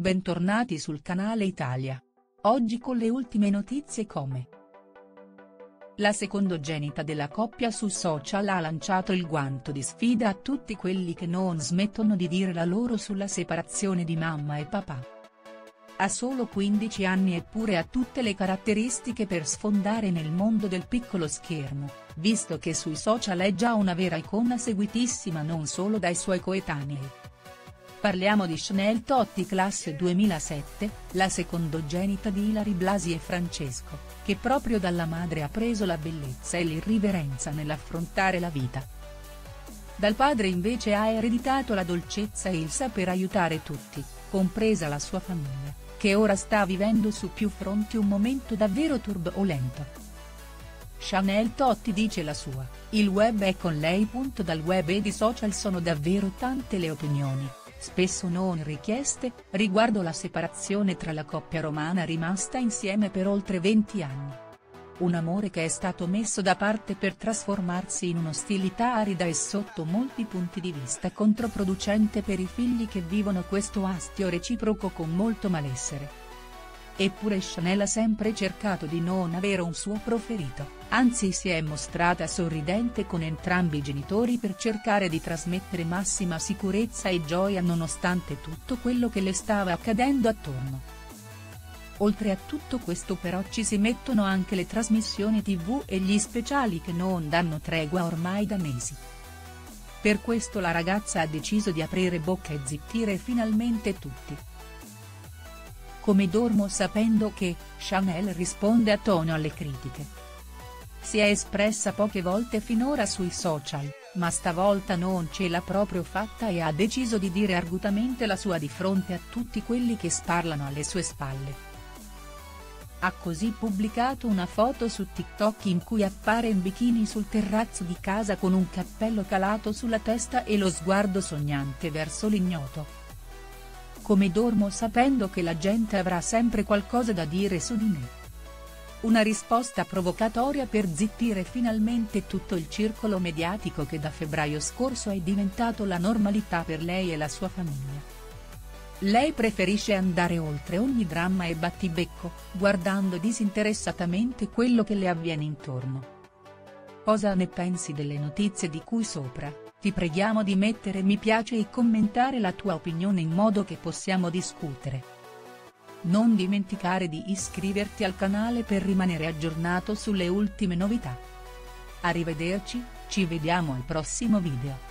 Bentornati sul canale Italia. Oggi con le ultime notizie come La secondogenita della coppia su social ha lanciato il guanto di sfida a tutti quelli che non smettono di dire la loro sulla separazione di mamma e papà. Ha solo 15 anni eppure ha tutte le caratteristiche per sfondare nel mondo del piccolo schermo, visto che sui social è già una vera icona seguitissima non solo dai suoi coetanei. Parliamo di Chanel Totti classe 2007, la secondogenita di Ilari Blasi e Francesco, che proprio dalla madre ha preso la bellezza e l'irriverenza nell'affrontare la vita. Dal padre invece ha ereditato la dolcezza e il saper aiutare tutti, compresa la sua famiglia, che ora sta vivendo su più fronti un momento davvero turbolento. Chanel Totti dice la sua, il web è con lei. Dal web ed i social sono davvero tante le opinioni spesso non richieste, riguardo la separazione tra la coppia romana rimasta insieme per oltre 20 anni. Un amore che è stato messo da parte per trasformarsi in un'ostilità arida e sotto molti punti di vista controproducente per i figli che vivono questo astio reciproco con molto malessere. Eppure Chanel ha sempre cercato di non avere un suo preferito, anzi si è mostrata sorridente con entrambi i genitori per cercare di trasmettere massima sicurezza e gioia nonostante tutto quello che le stava accadendo attorno. Oltre a tutto questo però ci si mettono anche le trasmissioni tv e gli speciali che non danno tregua ormai da mesi. Per questo la ragazza ha deciso di aprire bocca e zittire finalmente tutti. Come dormo sapendo che, Chanel risponde a tono alle critiche. Si è espressa poche volte finora sui social, ma stavolta non ce l'ha proprio fatta e ha deciso di dire argutamente la sua di fronte a tutti quelli che sparlano alle sue spalle. Ha così pubblicato una foto su TikTok in cui appare in bikini sul terrazzo di casa con un cappello calato sulla testa e lo sguardo sognante verso l'ignoto come dormo sapendo che la gente avrà sempre qualcosa da dire su di me. Una risposta provocatoria per zittire finalmente tutto il circolo mediatico che da febbraio scorso è diventato la normalità per lei e la sua famiglia. Lei preferisce andare oltre ogni dramma e battibecco, guardando disinteressatamente quello che le avviene intorno. Cosa ne pensi delle notizie di cui sopra? Ti preghiamo di mettere mi piace e commentare la tua opinione in modo che possiamo discutere. Non dimenticare di iscriverti al canale per rimanere aggiornato sulle ultime novità. Arrivederci, ci vediamo al prossimo video.